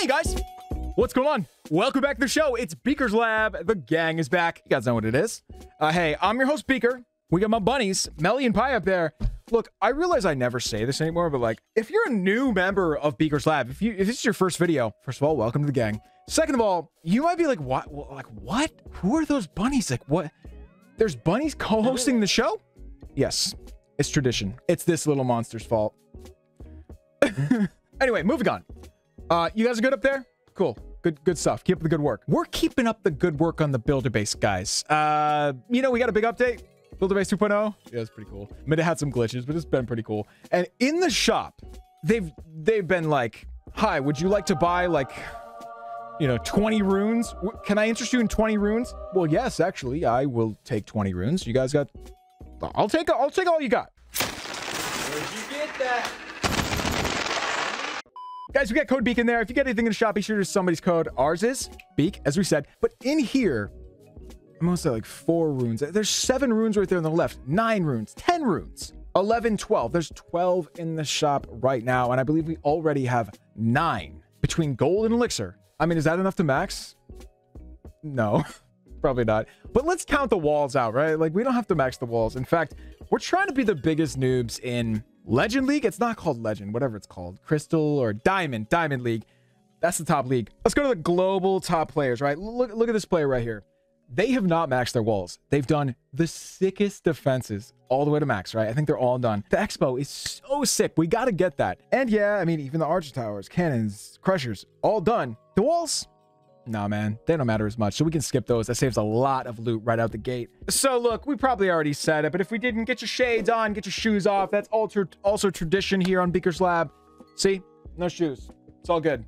Hey guys, what's going on? Welcome back to the show. It's Beaker's Lab. The gang is back. You guys know what it is. Uh, hey, I'm your host, Beaker. We got my bunnies, Melly and Pie up there. Look, I realize I never say this anymore, but like, if you're a new member of Beaker's Lab, if you if this is your first video, first of all, welcome to the gang. Second of all, you might be like, what? Like, what? Who are those bunnies? Like, what? There's bunnies co-hosting the show? Yes, it's tradition. It's this little monster's fault. anyway, moving on. Uh, you guys are good up there? Cool. Good, good stuff. Keep up the good work. We're keeping up the good work on the builder base, guys. Uh, you know, we got a big update. Builder base 2.0. Yeah, it's pretty cool. I mean, it had some glitches, but it's been pretty cool. And in the shop, they've they've been like, "Hi, would you like to buy like, you know, 20 runes? Can I interest you in 20 runes?" Well, yes, actually, I will take 20 runes. You guys got? I'll take I'll take all you got. Where'd you get that? Guys, we got code Beak in there. If you get anything in the shop, be sure to somebody's code. Ours is Beak, as we said. But in here, I'm gonna say like four runes. There's seven runes right there on the left, nine runes, 10 runes, 11, 12. There's 12 in the shop right now. And I believe we already have nine between gold and elixir. I mean, is that enough to max? No, probably not. But let's count the walls out, right? Like, we don't have to max the walls. In fact, we're trying to be the biggest noobs in Legend League. It's not called Legend, whatever it's called. Crystal or Diamond, Diamond League. That's the top league. Let's go to the global top players, right? Look, look at this player right here. They have not maxed their walls. They've done the sickest defenses all the way to max, right? I think they're all done. The X-Bow is so sick. We got to get that. And yeah, I mean, even the Archer Towers, Cannons, Crushers, all done. The walls, Nah, man, they don't matter as much, so we can skip those. That saves a lot of loot right out the gate. So look, we probably already said it, but if we didn't, get your shades on, get your shoes off. That's also, also tradition here on Beaker's Lab. See? No shoes. It's all good.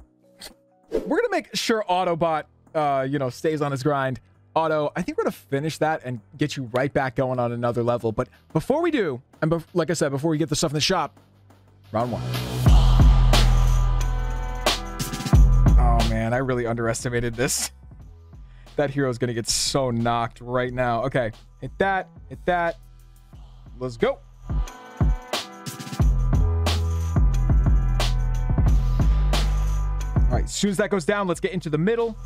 We're gonna make sure Otto Bot, uh, you know, stays on his grind. Otto, I think we're gonna finish that and get you right back going on another level. But before we do, and like I said, before we get the stuff in the shop, round one. Man, I really underestimated this. That hero is gonna get so knocked right now. Okay, hit that, hit that. Let's go. All right, as soon as that goes down, let's get into the middle.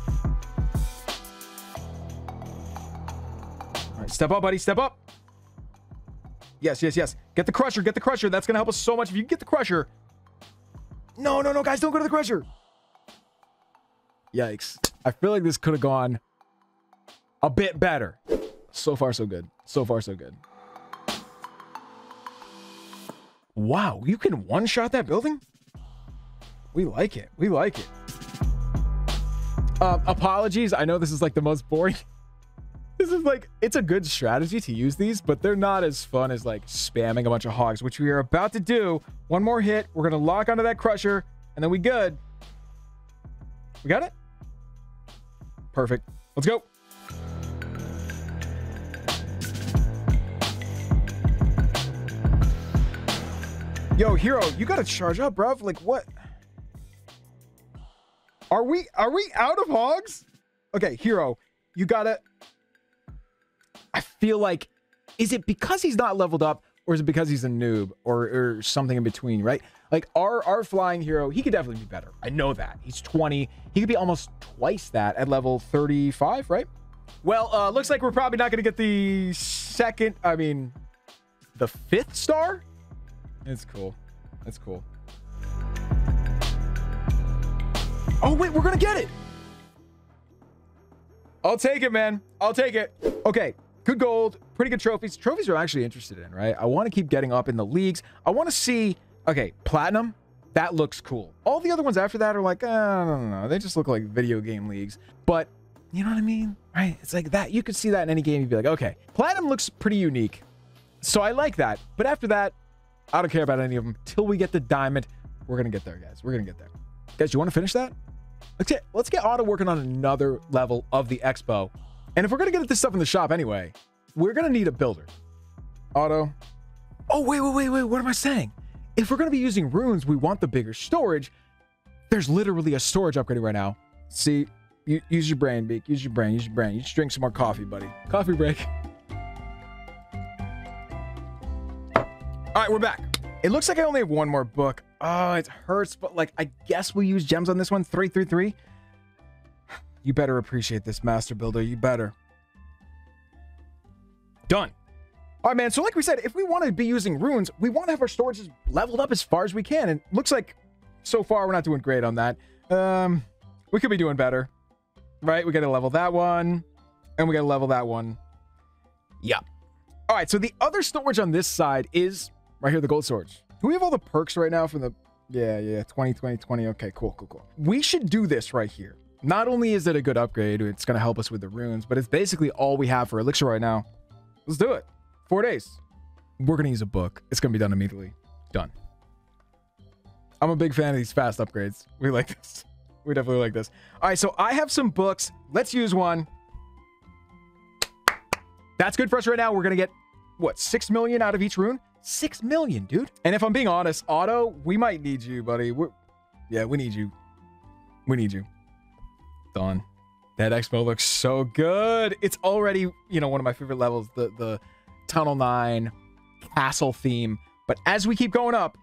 All right, step up, buddy, step up. Yes, yes, yes. Get the crusher, get the crusher. That's gonna help us so much. If you get the crusher. No, no, no, guys, don't go to the crusher. Yikes. I feel like this could have gone a bit better. So far, so good. So far, so good. Wow, you can one-shot that building? We like it. We like it. Uh, apologies. I know this is like the most boring. This is like, it's a good strategy to use these, but they're not as fun as like spamming a bunch of hogs, which we are about to do. One more hit. We're going to lock onto that crusher, and then we good. We got it? Perfect. Let's go. Yo, hero, you gotta charge up, bruv. Like what? Are we are we out of hogs? Okay, hero, you gotta. I feel like, is it because he's not leveled up, or is it because he's a noob, or or something in between, right? Like our our flying hero, he could definitely be better. I know that. He's 20. He could be almost twice that at level 35, right? Well, uh, looks like we're probably not gonna get the second. I mean, the fifth star. It's cool. That's cool. Oh wait, we're gonna get it. I'll take it, man. I'll take it. Okay, good gold, pretty good trophies. Trophies are actually interested in, right? I want to keep getting up in the leagues. I want to see. Okay, platinum. That looks cool. All the other ones after that are like, uh, I don't know. They just look like video game leagues. But you know what I mean, right? It's like that. You could see that in any game. You'd be like, okay, platinum looks pretty unique. So I like that. But after that, I don't care about any of them till we get the diamond. We're gonna get there, guys. We're gonna get there. Guys, you want to finish that? Let's get let's get Otto working on another level of the X-Bow. And if we're gonna get this stuff in the shop anyway, we're gonna need a builder. Otto. Oh wait, wait, wait, wait. What am I saying? If we're gonna be using runes, we want the bigger storage. There's literally a storage upgrade right now. See, you, use your brain, Beak. Use your brain. Use your brain. You just drink some more coffee, buddy. Coffee break. All right, we're back. It looks like I only have one more book. Oh, it hurts, but like I guess we use gems on this one. Three, three, three. You better appreciate this, Master Builder. You better. Done. All right, man. So like we said, if we want to be using runes, we want to have our storages leveled up as far as we can. And looks like so far we're not doing great on that. Um, we could be doing better, right? We got to level that one, and we got to level that one. Yeah. All right. So the other storage on this side is right here, the gold storage. Do we have all the perks right now from the? Yeah, yeah. 20, 20, 20. Okay, cool, cool, cool. We should do this right here. Not only is it a good upgrade, it's going to help us with the runes, but it's basically all we have for elixir right now. Let's do it. Four days. We're to use a book. It's to be done immediately. Done. I'm a big fan of these fast upgrades. We like this. We definitely like this. All right, so I have some books. Let's use one. That's good for us right now. We're to get, what, 6 million out of each rune? 6 million, dude. And if I'm being honest, Otto, we might need you, buddy. We're, yeah, we need you. We need you. Done. That X-Bow looks so good. It's already, you know, one of my favorite levels, the the Tunnel 9 castle theme. But as we keep going up,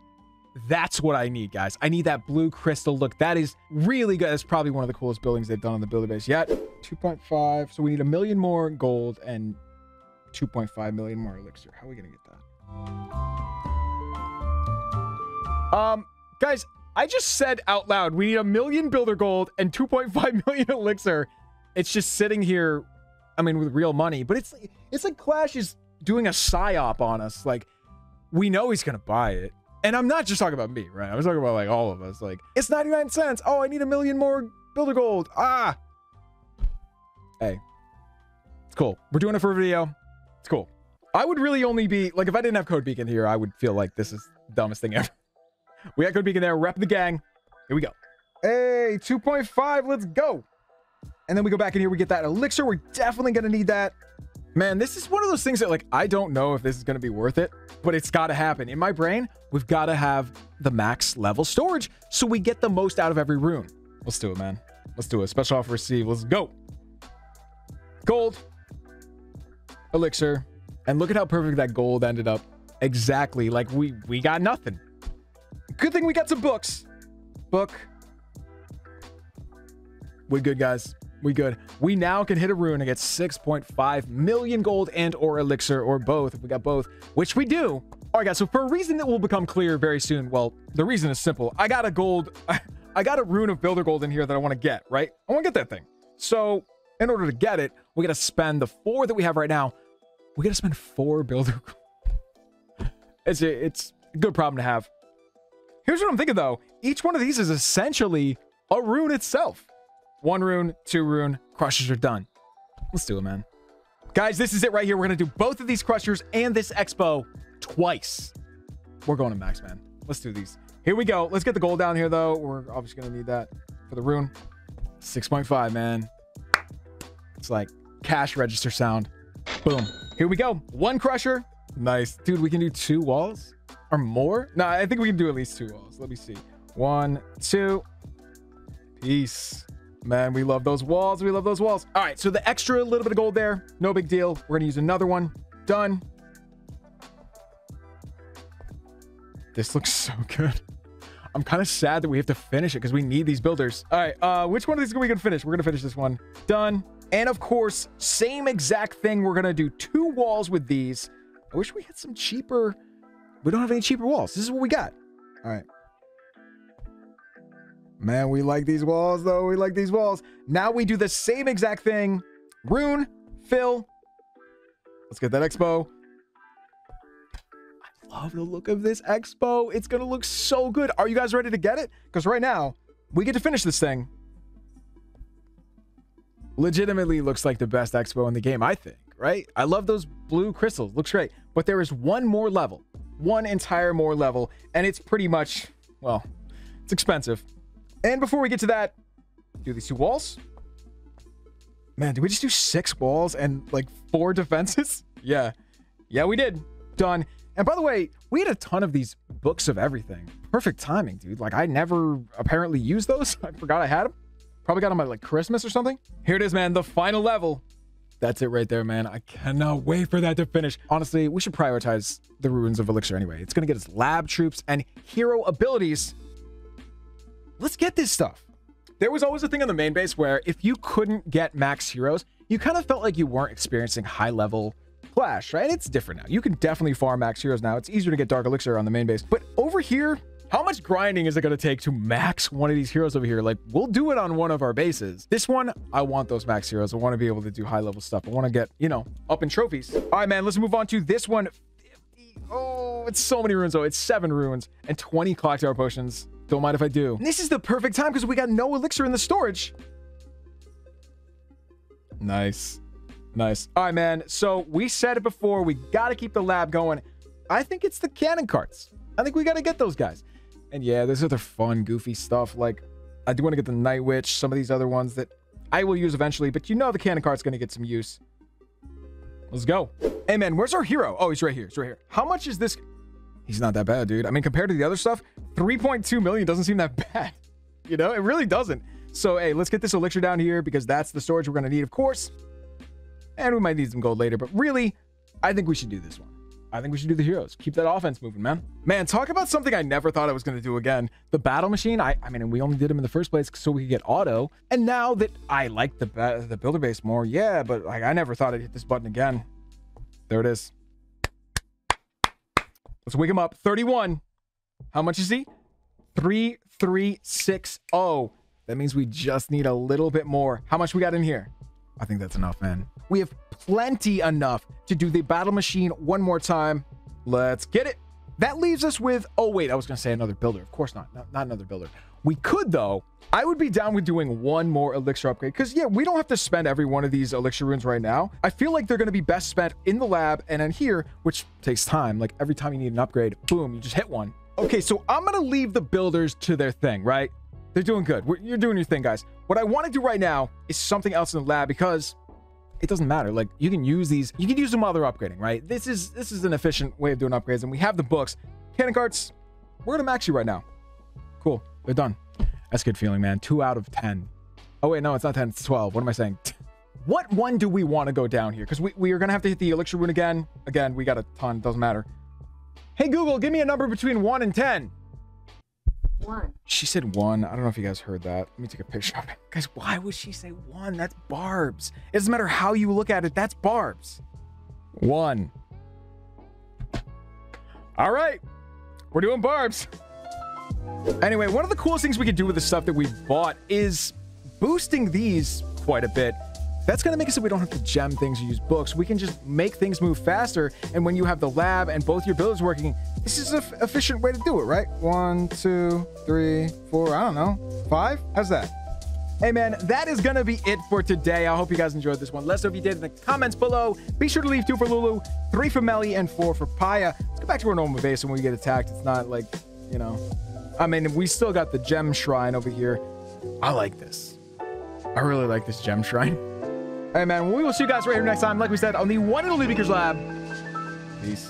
that's what I need, guys. I need that blue crystal look. That is really good. That's probably one of the coolest buildings they've done on the builder base yet. 2.5. So we need a million more gold and 2.5 million more elixir. How are we going to get that? Um, guys, I just said out loud, we need a million builder gold and 2.5 million elixir. It's just sitting here, I mean, with real money, but it's it's like Clash is doing a psyop on us. Like, we know he's gonna buy it. And I'm not just talking about me, right? I was talking about like all of us. Like, it's 99 cents. Oh, I need a million more builder gold. Ah. Hey. It's cool. We're doing it for a video. It's cool. I would really only be like if I didn't have Code Beak in here, I would feel like this is the dumbest thing ever. We got Code Beak in there. Rep the gang. Here we go. Hey, 2.5. Let's go. And then we go back in here. We get that elixir. We're definitely going to need that. Man, this is one of those things that, like, I don't know if this is going to be worth it, but it's got to happen. In my brain, we've got to have the max level storage so we get the most out of every rune. Let's do it, man. Let's do it. Special offer received. Let's go. Gold. Elixir. And look at how perfect that gold ended up. Exactly. Like, we, we got nothing. Good thing we got some books. Book. We're good, guys. We good. We now can hit a rune and get 6.5 million gold and or elixir or both if we got both, which we do. All right, guys. So for a reason that will become clear very soon, well, the reason is simple. I got a gold, I got a rune of builder gold in here that I want to get, right? I want to get that thing. So in order to get it, we got to spend the four that we have right now. We got to spend four builder. it's a, it's a good problem to have. Here's what I'm thinking though. Each one of these is essentially a rune itself. One rune, two rune, crushers are done. Let's do it, man. Guys, this is it right here. We're going to do both of these crushers and this X-Bow twice. We're going to max, man. Let's do these. Here we go. Let's get the gold down here, though. We're obviously going to need that for the rune. 6.5, man. It's like cash register sound. Boom. Here we go. One crusher. Nice. Dude, we can do two walls or more. No, I think we can do at least two walls. Let me see. One, two. Peace. Man, we love those walls. We love those walls. All right, so the extra little bit of gold there, no big deal. We're gonna use another one. Done. This looks so good. I'm kind of sad that we have to finish it because we need these builders. All right, uh, which one of these are we gonna finish? We're gonna finish this one. Done. And of course, same exact thing. We're gonna do two walls with these. I wish we had some cheaper. We don't have any cheaper walls. This is what we got. All right. Man, we like these walls, though. We like these walls. Now we do the same exact thing. Rune, fill. Let's get that X-Bow. I love the look of this X-Bow. It's going to look so good. Are you guys ready to get it? Because right now, we get to finish this thing. Legitimately looks like the best X-Bow in the game, I think, right? I love those blue crystals. Looks great. But there is one more level. One entire more level. And it's pretty much, well, it's expensive. And before we get to that, do these two walls. Man, did we just do six walls and like four defenses? Yeah. Yeah, we did. Done. And by the way, we had a ton of these books of everything. Perfect timing, dude. Like, I never apparently used those. I forgot I had them. Probably got them at like Christmas or something. Here it is, man. The final level. That's it right there, man. I cannot wait for that to finish. Honestly, we should prioritize the runes of Elixir anyway. It's going to get us lab troops and hero abilities. Let's get this stuff. There was always a thing on the main base where if you couldn't get max heroes, you kind of felt like you weren't experiencing high level Clash, right? It's different now. You can definitely farm max heroes now. It's easier to get Dark Elixir on the main base. But over here, how much grinding is it going to take to max one of these heroes over here? Like, we'll do it on one of our bases. This one, I want those max heroes. I want to be able to do high level stuff. I want to get, you know, up in trophies. All right, man, let's move on to this one. 50. Oh, it's so many runes, though. It's seven runes and 20 clock tower potions. Don't mind if I do. This is the perfect time because we got no elixir in the storage. Nice. Nice. All right, man. So we said it before. We got to keep the lab going. I think it's the cannon carts. I think we got to get those guys. And yeah, there's other fun, goofy stuff. Like, I do want to get the Night Witch, some of these other ones that I will use eventually, but you know the cannon cart's going to get some use. Let's go. Hey, man, where's our hero? Oh, he's right here. He's right here. How much is this? He's not that bad, dude. I mean, compared to the other stuff, 3.2 million doesn't seem that bad. You know, it really doesn't. So, hey, let's get this elixir down here because that's the storage we're going to need, of course. And we might need some gold later, but really, I think we should do this one. I think we should do the heroes. Keep that offense moving, man. Man, talk about something I never thought I was going to do again. The battle machine, I, I mean, we only did them in the first place so we could get Otto. And now that I like the the builder base more, yeah, but like I never thought I'd hit this button again. There it is. Let's wake him up. 31. How much is he? 3360. That means we just need a little bit more. How much we got in here? I think that's enough, man. We have plenty enough to do the battle machine one more time. Let's get it. That leaves us with, oh wait, I was going to say another builder. Of course not, not, not another builder. We could though. I would be down with doing one more elixir upgrade because yeah, we don't have to spend every one of these elixir runes right now. I feel like they're going to be best spent in the lab and in here, which takes time. Like every time you need an upgrade, boom, you just hit one. Okay, so I'm going to leave the builders to their thing, right? They're doing good. You're doing your thing, guys. What I want to do right now is something else in the lab because it doesn't matter. Like you can use these, you can use them while they're upgrading, right? This is this is an efficient way of doing upgrades, and we have the books. Cannon carts, we're gonna max you right now. Cool, they're done. That's a good feeling, man. Two out of ten. Oh wait, no, it's not ten, it's twelve. What am I saying? what one do we want to go down here? Because we, we are gonna have to hit the elixir rune again. Again, we got a ton, doesn't matter. Hey Google, give me a number between one and ten. One. She said one. I don't know if you guys heard that. Let me take a picture of it. Guys, why would she say one? That's barbs. It doesn't matter how you look at it. That's barbs. One. All right. We're doing barbs. Anyway, one of the coolest things we could do with the stuff that we bought is boosting these quite a bit. That's going to make it so we don't have to gem things or use books. We can just make things move faster. And when you have the lab and both your builders working, this is an efficient way to do it, right? One, two, three, four, I don't know, five? How's that? Hey man, that is gonna be it for today. I hope you guys enjoyed this one. Let us know if you did in the comments below. Be sure to leave two for Lulu, three for Melly, and four for Paya. Let's go back to our normal base and when we get attacked, it's not like, you know. I mean, we still got the gem shrine over here. I like this. I really like this gem shrine. Hey man, we will see you guys right here next time. Like we said, on the one and only Beakers Lab. Peace.